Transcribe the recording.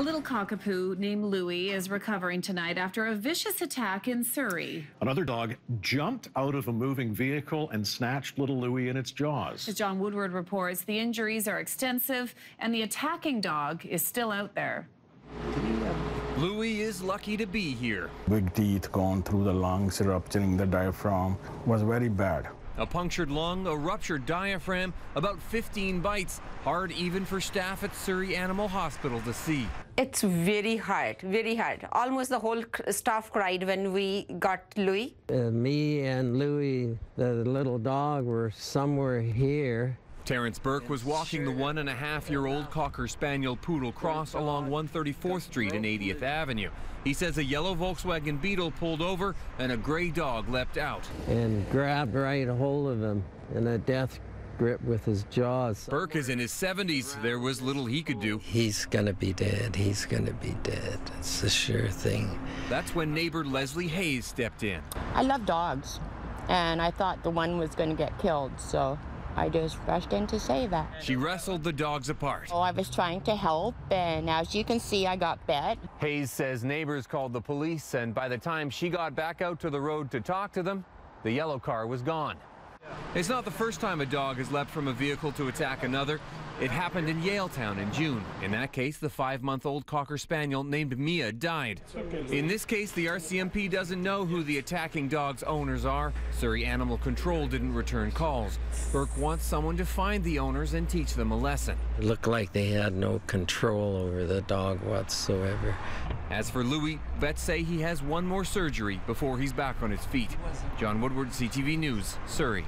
A little cockapoo named Louie is recovering tonight after a vicious attack in Surrey. Another dog jumped out of a moving vehicle and snatched little Louie in its jaws. As John Woodward reports, the injuries are extensive and the attacking dog is still out there. Louie is lucky to be here. Big teeth gone through the lungs, rupturing the diaphragm was very bad. A punctured lung, a ruptured diaphragm, about 15 bites. Hard even for staff at Surrey Animal Hospital to see. It's very hard, very hard. Almost the whole staff cried when we got Louie. Uh, me and Louie, the little dog, were somewhere here. Terrence Burke was walking the one and a half year old Cocker Spaniel Poodle Cross along 134th Street and 80th Avenue. He says a yellow Volkswagen Beetle pulled over and a gray dog leapt out. And grabbed right a hold of him in a death grip with his jaws. Burke is in his 70s. There was little he could do. He's gonna be dead. He's gonna be dead. It's a sure thing. That's when neighbor Leslie Hayes stepped in. I love dogs, and I thought the one was going to get killed, so I just rushed in to save that. She wrestled the dogs apart. Oh, I was trying to help, and as you can see, I got bit. Hayes says neighbors called the police, and by the time she got back out to the road to talk to them, the yellow car was gone. It's not the first time a dog has leapt from a vehicle to attack another. It happened in Yaletown in June. In that case, the five-month-old Cocker Spaniel named Mia died. In this case, the RCMP doesn't know who the attacking dog's owners are. Surrey Animal Control didn't return calls. Burke wants someone to find the owners and teach them a lesson. It looked like they had no control over the dog whatsoever. As for Louie, vets say he has one more surgery before he's back on his feet. John Woodward, CTV News, Surrey.